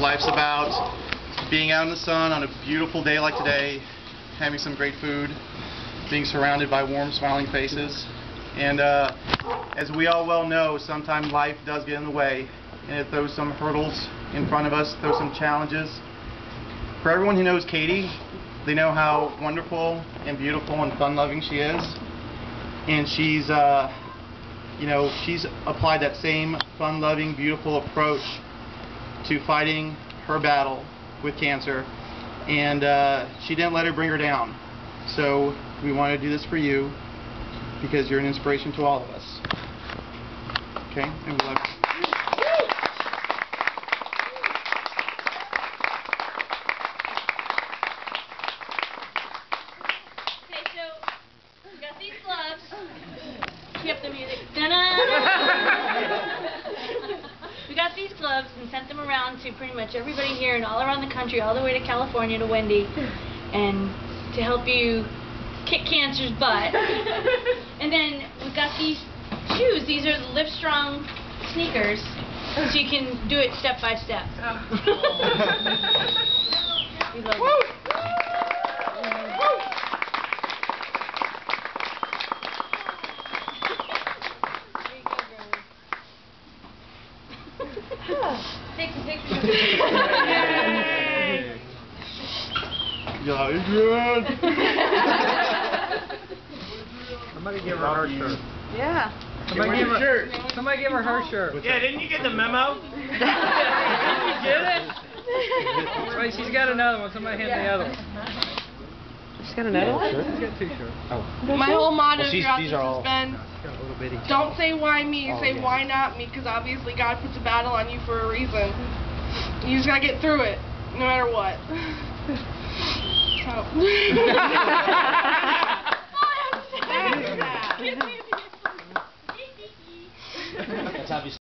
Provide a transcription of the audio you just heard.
Life's about being out in the sun on a beautiful day like today, having some great food, being surrounded by warm, smiling faces. And uh, as we all well know, sometimes life does get in the way, and it throws some hurdles in front of us, throws some challenges. For everyone who knows Katey, they know how wonderful and beautiful and fun-loving she is. And she's, uh, you know, she's applied that same fun-loving, beautiful approach to fighting her battle with cancer. And uh, she didn't let it bring her down. So we want to do this for you because you're an inspiration to all of us. Okay? And we love you. Okay, so we got these gloves. Keep the music. Da-na! We got these gloves and sent them around to pretty much everybody here and all around the country, all the way to California to Wendy, and to help you kick cancer's butt. and then we got these shoes. These are the Livestrong sneakers, so you can do it step by step. Oh. We love you. There you go, girlie. Take some pictures. Yeah, Adrian! Somebody give her her shirt. Yeah. Somebody give her, shirt. somebody give her her shirt. Yeah, didn't you get the memo? didn't you get it? Wait, she's got another one. Somebody hand me the other one. She's got another one? She's got two shirts. My whole motto well, throughout this has been, no, don't say why me, oh, say yeah. why not me, because obviously God puts a battle on you for a reason. You just gotta get through it, no matter what. so.